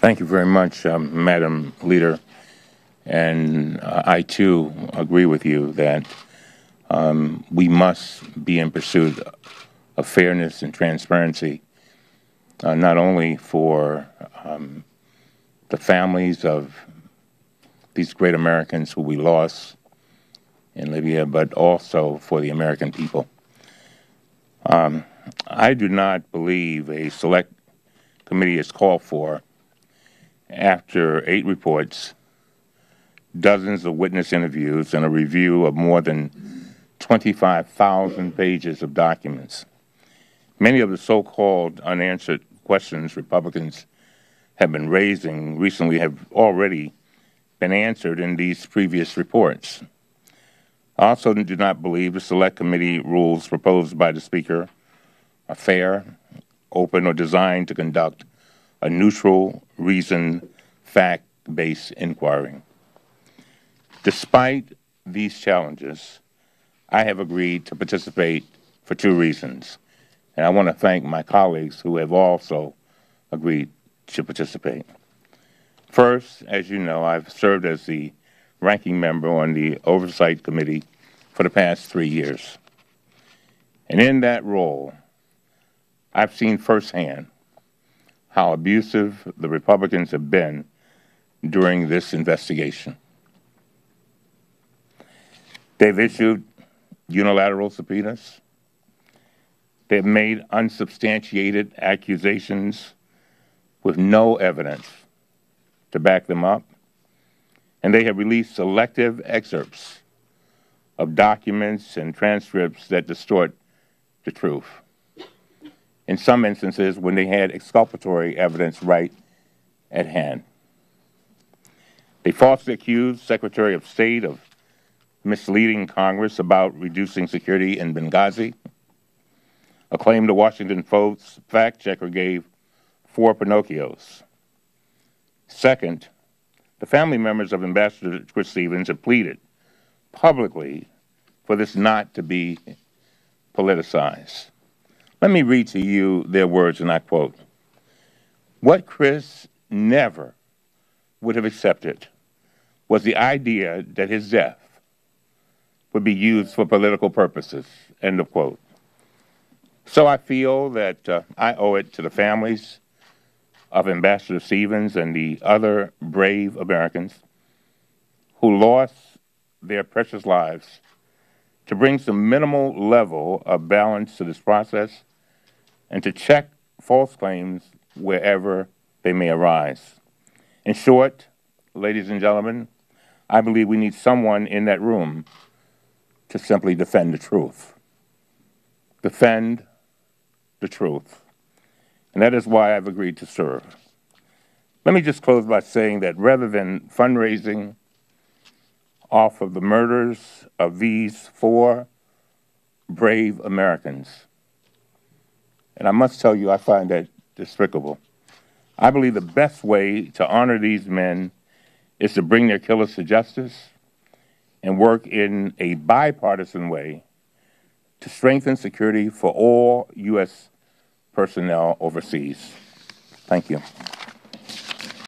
Thank you very much, um, Madam Leader. And uh, I, too, agree with you that um, we must be in pursuit of fairness and transparency, uh, not only for um, the families of these great Americans who we lost in Libya, but also for the American people. Um, I do not believe a select committee is called for after eight reports, dozens of witness interviews, and a review of more than 25,000 pages of documents. Many of the so-called unanswered questions Republicans have been raising recently have already been answered in these previous reports. I also do not believe the Select Committee rules proposed by the Speaker are fair, open, or designed to conduct a neutral, reasoned, fact-based inquiry. Despite these challenges, I have agreed to participate for two reasons, and I want to thank my colleagues who have also agreed to participate. First, as you know, I've served as the ranking member on the Oversight Committee for the past three years. And in that role, I've seen firsthand how abusive the Republicans have been during this investigation. They've issued unilateral subpoenas. They've made unsubstantiated accusations with no evidence to back them up. And they have released selective excerpts of documents and transcripts that distort the truth in some instances when they had exculpatory evidence right at hand. They falsely accused Secretary of State of misleading Congress about reducing security in Benghazi, a claim the Washington Post fact-checker gave four Pinocchios. Second, the family members of Ambassador Chris Stevens have pleaded publicly for this not to be politicized. Let me read to you their words, and I quote, What Chris never would have accepted was the idea that his death would be used for political purposes, end of quote. So I feel that uh, I owe it to the families of Ambassador Stevens and the other brave Americans who lost their precious lives to bring some minimal level of balance to this process and to check false claims wherever they may arise. In short, ladies and gentlemen, I believe we need someone in that room to simply defend the truth. Defend the truth. And that is why I've agreed to serve. Let me just close by saying that rather than fundraising off of the murders of these four brave Americans, and I must tell you, I find that despicable. I believe the best way to honor these men is to bring their killers to justice and work in a bipartisan way to strengthen security for all U.S. personnel overseas. Thank you.